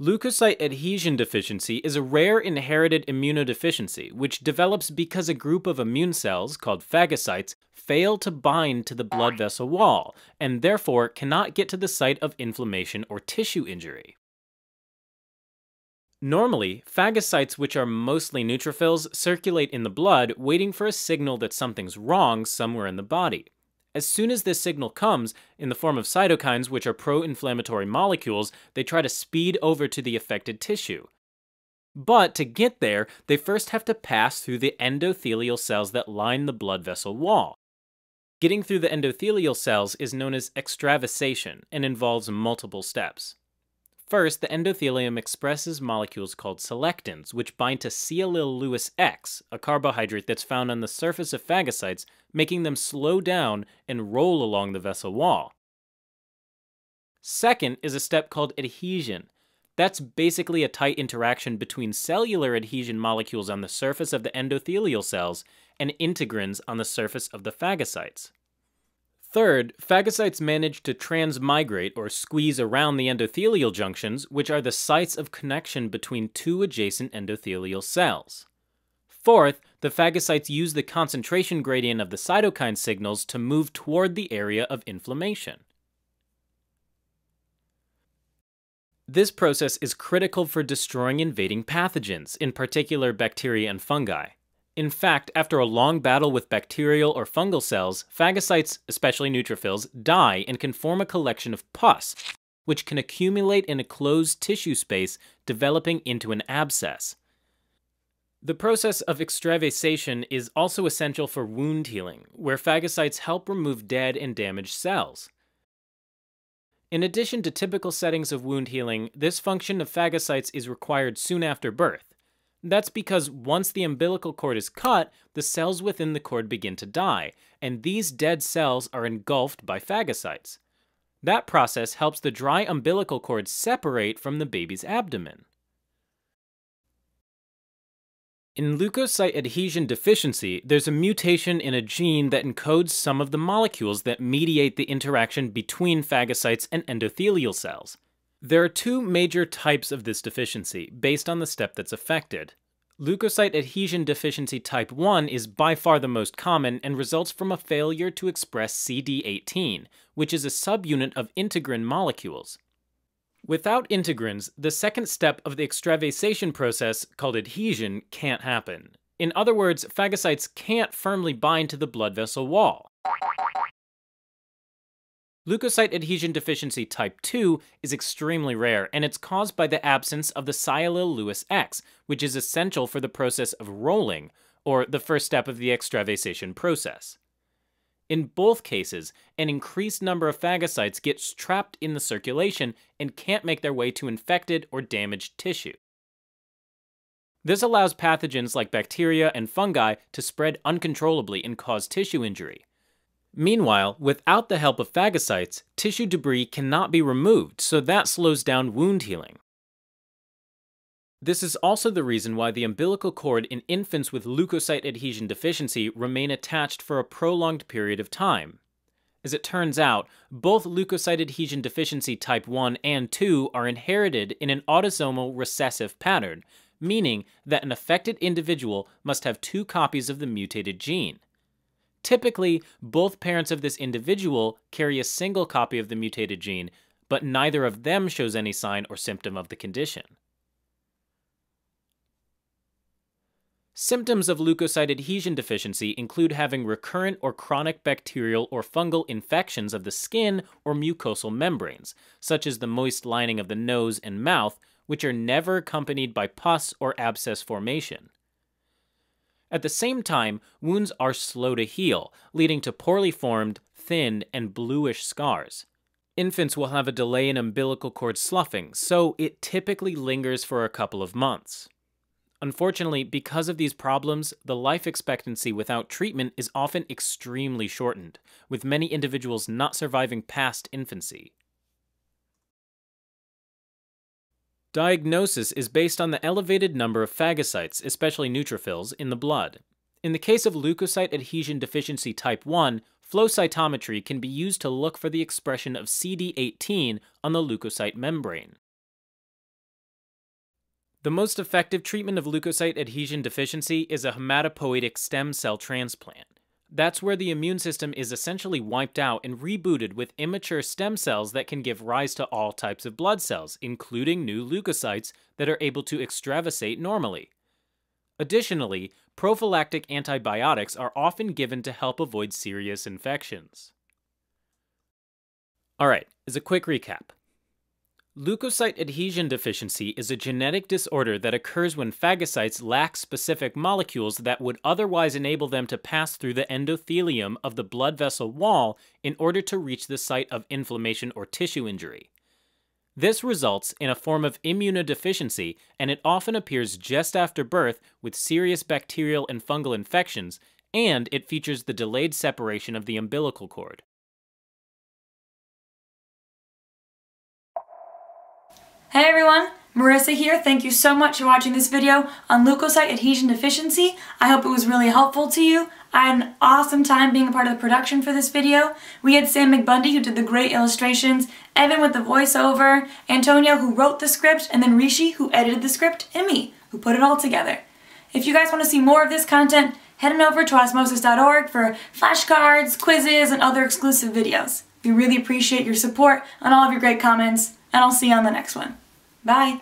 Leukocyte adhesion deficiency is a rare inherited immunodeficiency which develops because a group of immune cells, called phagocytes, fail to bind to the blood vessel wall and therefore cannot get to the site of inflammation or tissue injury. Normally, phagocytes, which are mostly neutrophils, circulate in the blood waiting for a signal that something's wrong somewhere in the body. As soon as this signal comes, in the form of cytokines, which are pro inflammatory molecules, they try to speed over to the affected tissue. But to get there, they first have to pass through the endothelial cells that line the blood vessel wall. Getting through the endothelial cells is known as extravasation and involves multiple steps. First, the endothelium expresses molecules called selectins, which bind to sialyl Lewis X, a carbohydrate that's found on the surface of phagocytes, making them slow down and roll along the vessel wall. Second is a step called adhesion. That's basically a tight interaction between cellular adhesion molecules on the surface of the endothelial cells and integrins on the surface of the phagocytes. Third, phagocytes manage to transmigrate or squeeze around the endothelial junctions, which are the sites of connection between two adjacent endothelial cells. Fourth, the phagocytes use the concentration gradient of the cytokine signals to move toward the area of inflammation. This process is critical for destroying invading pathogens, in particular bacteria and fungi. In fact, after a long battle with bacterial or fungal cells, phagocytes, especially neutrophils, die and can form a collection of pus, which can accumulate in a closed tissue space, developing into an abscess. The process of extravasation is also essential for wound healing, where phagocytes help remove dead and damaged cells. In addition to typical settings of wound healing, this function of phagocytes is required soon after birth. That's because once the umbilical cord is cut, the cells within the cord begin to die, and these dead cells are engulfed by phagocytes. That process helps the dry umbilical cord separate from the baby's abdomen. In leukocyte adhesion deficiency, there's a mutation in a gene that encodes some of the molecules that mediate the interaction between phagocytes and endothelial cells. There are two major types of this deficiency, based on the step that's affected. Leukocyte adhesion deficiency type 1 is by far the most common and results from a failure to express CD18, which is a subunit of integrin molecules. Without integrins, the second step of the extravasation process, called adhesion, can't happen. In other words, phagocytes can't firmly bind to the blood vessel wall. Leukocyte adhesion deficiency type 2 is extremely rare, and it's caused by the absence of the sialyl Lewis X, which is essential for the process of rolling, or the first step of the extravasation process. In both cases, an increased number of phagocytes gets trapped in the circulation and can't make their way to infected or damaged tissue. This allows pathogens like bacteria and fungi to spread uncontrollably and cause tissue injury. Meanwhile, without the help of phagocytes, tissue debris cannot be removed, so that slows down wound healing. This is also the reason why the umbilical cord in infants with leukocyte adhesion deficiency remain attached for a prolonged period of time. As it turns out, both leukocyte adhesion deficiency type 1 and 2 are inherited in an autosomal recessive pattern, meaning that an affected individual must have two copies of the mutated gene. Typically, both parents of this individual carry a single copy of the mutated gene, but neither of them shows any sign or symptom of the condition. Symptoms of leukocyte adhesion deficiency include having recurrent or chronic bacterial or fungal infections of the skin or mucosal membranes, such as the moist lining of the nose and mouth, which are never accompanied by pus or abscess formation. At the same time, wounds are slow to heal, leading to poorly formed, thin, and bluish scars. Infants will have a delay in umbilical cord sloughing, so it typically lingers for a couple of months. Unfortunately, because of these problems, the life expectancy without treatment is often extremely shortened, with many individuals not surviving past infancy. Diagnosis is based on the elevated number of phagocytes, especially neutrophils, in the blood. In the case of leukocyte adhesion deficiency type 1, flow cytometry can be used to look for the expression of CD18 on the leukocyte membrane. The most effective treatment of leukocyte adhesion deficiency is a hematopoietic stem cell transplant. That's where the immune system is essentially wiped out and rebooted with immature stem cells that can give rise to all types of blood cells, including new leukocytes that are able to extravasate normally. Additionally, prophylactic antibiotics are often given to help avoid serious infections. Alright, as a quick recap. Leukocyte adhesion deficiency is a genetic disorder that occurs when phagocytes lack specific molecules that would otherwise enable them to pass through the endothelium of the blood vessel wall in order to reach the site of inflammation or tissue injury. This results in a form of immunodeficiency, and it often appears just after birth with serious bacterial and fungal infections, and it features the delayed separation of the umbilical cord. Hey everyone, Marissa here. Thank you so much for watching this video on leukocyte adhesion deficiency. I hope it was really helpful to you. I had an awesome time being a part of the production for this video. We had Sam McBundy who did the great illustrations, Evan with the voiceover, Antonio who wrote the script, and then Rishi who edited the script, and me who put it all together. If you guys want to see more of this content, head on over to osmosis.org for flashcards, quizzes, and other exclusive videos. We really appreciate your support and all of your great comments, and I'll see you on the next one. Bye.